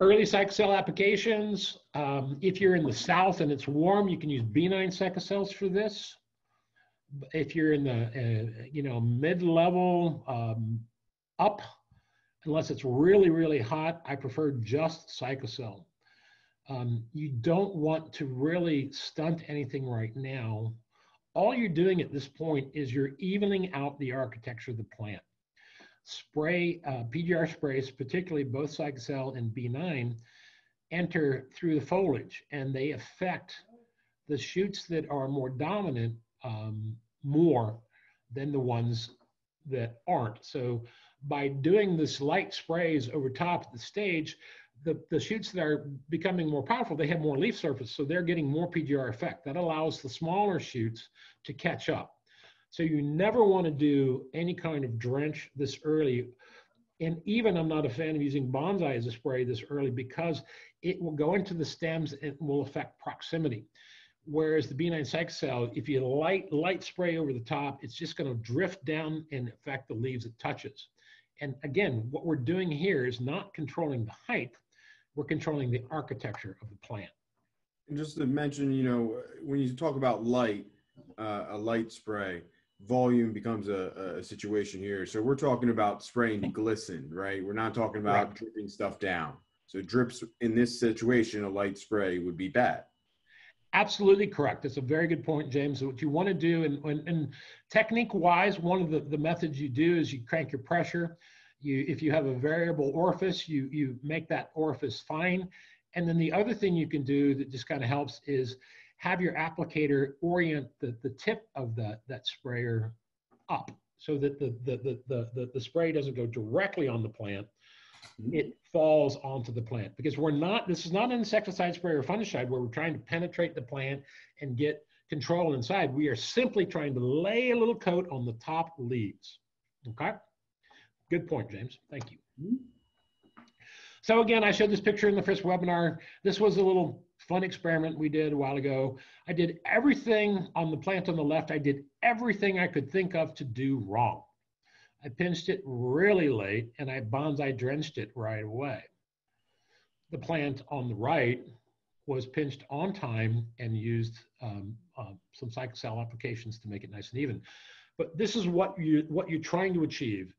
Early cycocel applications, um, if you're in the south and it's warm, you can use B-Nine cycocels for this. If you're in the, uh, you know, mid-level um, up, unless it's really, really hot, I prefer just cycocel. Um, you don't want to really stunt anything right now. All you're doing at this point is you're evening out the architecture of the plant. Spray, uh, PGR sprays, particularly both cycocel and B-Nine, enter through the foliage and they affect the shoots that are more dominant um, more than the ones that aren't. So by doing this light sprays over top of the stage, the, the shoots that are becoming more powerful, they have more leaf surface, so they're getting more PGR effect. That allows the smaller shoots to catch up. So you never want to do any kind of drench this early. And even I'm not a fan of using Bonzi as a spray this early because it will go into the stems and will affect proximity. Whereas the B-Nine cycocel, if you light light spray over the top, it's just going to drift down and affect the leaves it touches. And again, what we're doing here is not controlling the height, we're controlling the architecture of the plant. And just to mention, you know, when you talk about light, uh, a light spray, volume becomes a, a, situation here. So we're talking about spraying glisten, right? We're not talking about right. dripping stuff down. So drips in this situation, a light spray would be bad. Absolutely correct. That's a very good point, James. What you want to do, and, and, and technique wise, one of the, the methods you do is you crank your pressure. You, if you have a variable orifice, you, you make that orifice fine. And then the other thing you can do that just kind of helps is have your applicator orient the, the tip of the, that sprayer up so that the, the, the, the, the, the spray doesn't go directly on the plant. Mm-hmm. It falls onto the plant because we're not, this is not an insecticide spray or fungicide where we're trying to penetrate the plant and get control inside. We are simply trying to lay a little coat on the top leaves. Okay? Good point, James. Thank you. Mm-hmm. So again, I showed this picture in the first webinar. This was a little fun experiment we did a while ago. I did everything on the plant on the left. I did everything I could think of to do wrong. I pinched it really late and I Bonzi drenched it right away. The plant on the right was pinched on time and used um, uh, some cycocel applications to make it nice and even. But this is what you what you're trying to achieve.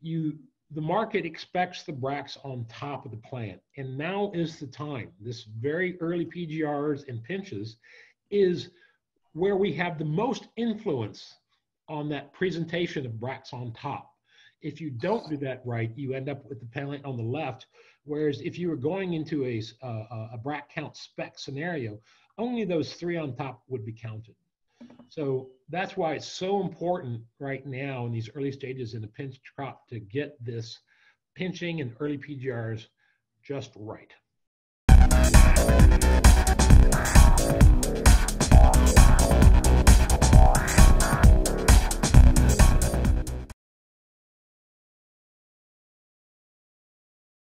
You the market expects the bracts on top of the plant, and now is the time. This very early PGRs and pinches is where we have the most influence on that presentation of bracts on top. If you don't do that right, you end up with the plant on the left. Whereas if you were going into a, a, a bract count spec scenario, only those three on top would be counted. So that's why it's so important right now in these early stages in the pinch crop to get this pinching and early PGRs just right.